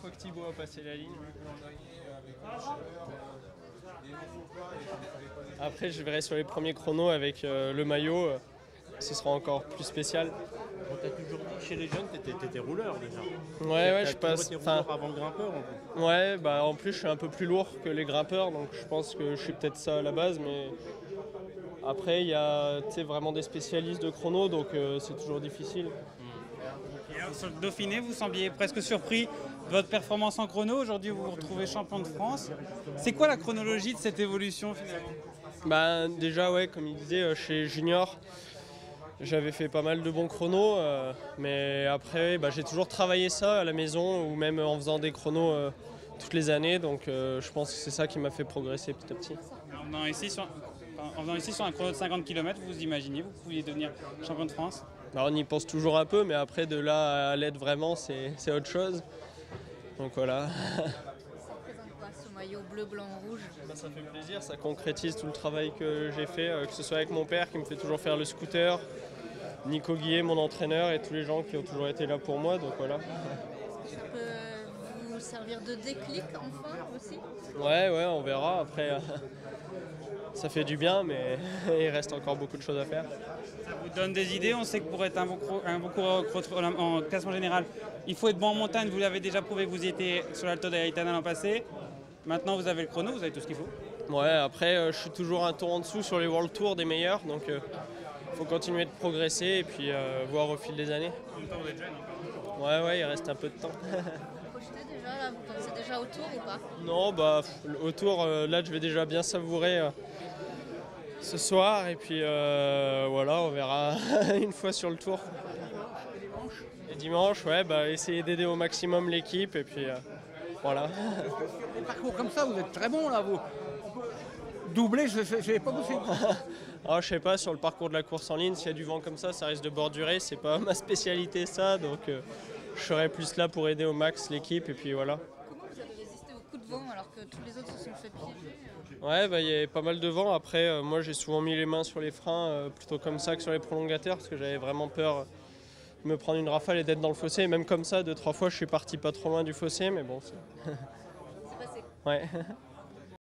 fois que Thibaut a passé la ligne. Après, je verrai sur les premiers chronos avec euh, le maillot. euh, ce sera encore plus spécial. On t'a toujours dit, chez les jeunes, t'étais, t'étais rouleur déjà. Ouais, ouais, je passe. Enfin, avant grimpeur en plus. ouais, bah en plus, je suis un peu plus lourd que les grimpeurs, donc je pense que je suis peut-être ça à la base, mais après, il y a tu sais, vraiment des spécialistes de chrono, donc euh, c'est toujours difficile. Alors, sur le Dauphiné, vous sembliez presque surpris de votre performance en chrono. Aujourd'hui, vous vous retrouvez champion de France. C'est quoi la chronologie de cette évolution finalement? Bah déjà ouais comme il disait euh, chez Junior j'avais fait pas mal de bons chronos euh, mais après bah, j'ai toujours travaillé ça à la maison ou même en faisant des chronos euh, toutes les années donc euh, je pense que c'est ça qui m'a fait progresser petit à petit. En venant ici sur, enfin, en venant ici sur un chrono de 50 km, vous vous imaginez, vous pouviez devenir champion de France? Alors, on y pense toujours un peu mais après de là à l'être vraiment c'est autre chose. Donc voilà. Ça représente quoi ce maillot bleu, blanc, rouge Bah, ça fait plaisir, ça concrétise tout le travail que j'ai fait, euh, que ce soit avec mon père qui me fait toujours faire le scooter, Nico Guillet, mon entraîneur, et tous les gens qui ont toujours été là pour moi. Donc voilà. Ça peut vous servir de déclic enfin aussi Ouais, ouais, on verra. Après, euh, ça fait du bien, mais il reste encore beaucoup de choses à faire. Ça vous donne des idées On sait que pour être un bon, un bon coureur en classement général, il faut être bon en montagne. Vous l'avez déjà prouvé vous y étiez sur l'Alto de Aitana l'an passé. Maintenant, vous avez le chrono, vous avez tout ce qu'il faut. Ouais, après, euh, je suis toujours un tour en dessous sur les World Tours des meilleurs, donc il faut continuer de progresser et puis euh, voir au fil des années. En même temps, vous êtes jeune encore. Ouais, ouais, il reste un peu de temps. Projeté déjà là, vous pensez déjà au tour ou pas Non, bah, pff, autour, euh, là, je vais déjà bien savourer euh, ce soir. Et puis, euh, voilà, on verra une fois sur le tour. Et dimanche, ouais, bah, essayer d'aider au maximum l'équipe. Et puis, euh, voilà. Des parcours comme ça, vous êtes très bon là, vous. Doubler, je n'ai pas bossé. Alors, je sais pas, sur le parcours de la course en ligne, s'il y a du vent comme ça, ça risque de bordurer. C'est pas ma spécialité, ça. Donc, euh, je serai plus là pour aider au max l'équipe. Et puis, voilà. Comment vous avez résisté au coup de vent alors que tous les autres se sont fait piéger? Ouais, bah, il y avait pas mal de vent. Après, euh, moi, j'ai souvent mis les mains sur les freins, euh, plutôt comme ça que sur les prolongateurs, parce que j'avais vraiment peur de me prendre une rafale et d'être dans le fossé. Et même comme ça, deux, trois fois, je suis parti pas trop loin du fossé, mais bon, c'est... C'est passé. Ouais.